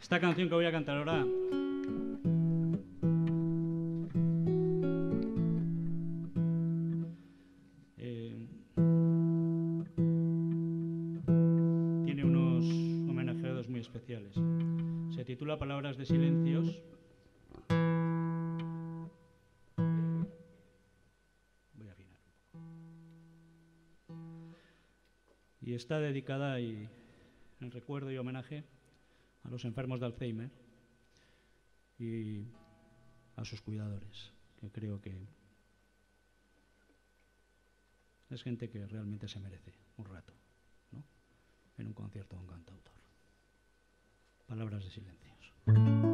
Esta canción que voy a cantar ahora eh, tiene unos homenajeados muy especiales. Se titula Palabras de Silencios. Voy a afinar. Y está dedicada y, en recuerdo y homenaje a los enfermos de Alzheimer y a sus cuidadores, que creo que es gente que realmente se merece un rato. En un concierto de un cantautor. Palabras de silencios.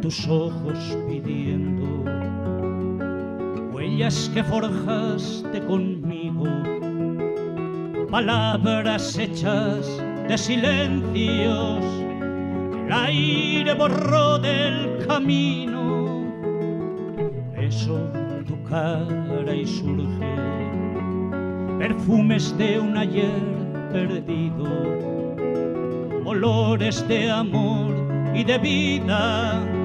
Tus ojos pidiendo huellas que forjaste conmigo, palabras hechas de silencios, el aire borró del camino, beso tu cara y surge perfumes de un ayer perdido, olores de amor y de vida,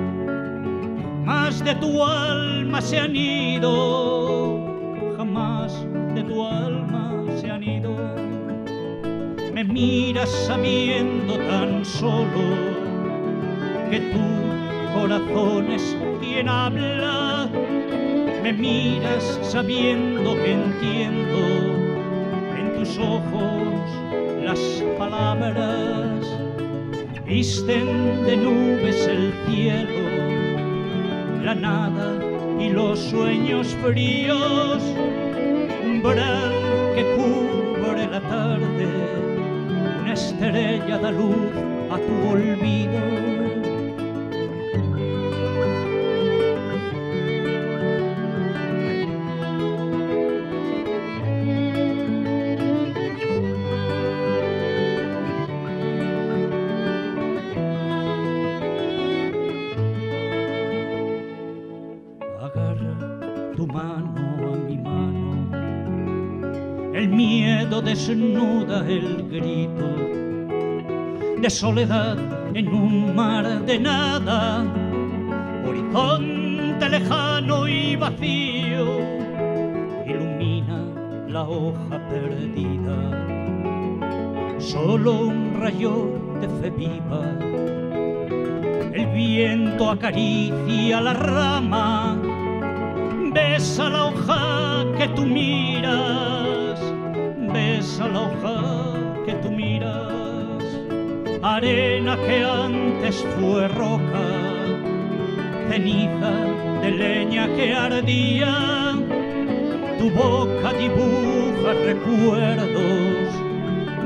más de tu alma se han ido, jamás de tu alma se han ido. Me miras sabiendo tan solo que tu corazón es quien habla. Me miras sabiendo que entiendo en tus ojos las palabras visten de nubes el cielo, la nada y los sueños fríos, umbral que cubre la tarde, una estrella da luz a tu olvido. El miedo desnuda el grito de soledad en un mar de nada, horizonte lejano y vacío, ilumina la hoja perdida, solo un rayo de fe viva. El viento acaricia la rama, besa la hoja que tú miras, besa la hoja que tú miras, arena que antes fue roca, ceniza de leña que ardía, tu boca dibuja recuerdos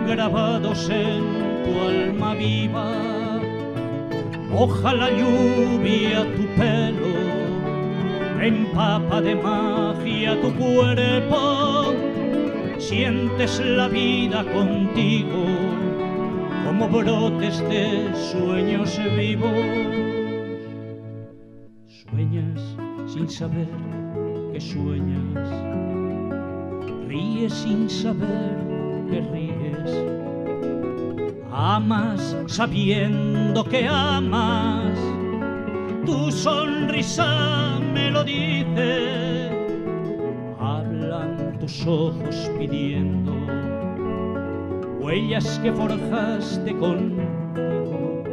grabados en tu alma viva. Moja la lluvia tu pelo, empapa de magia tu cuerpo, sientes la vida contigo como brotes de sueños vivos. Sueñas sin saber que sueñas, ríes sin saber que ríes Amas sabiendo que amas, tu sonrisa me lo dice. Tus ojos pidiendo huellas que forjaste conmigo,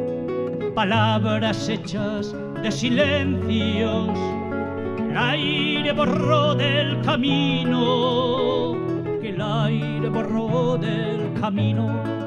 palabras hechas de silencios, el aire borró del camino, que el aire borró del camino.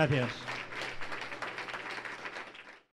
Gracias.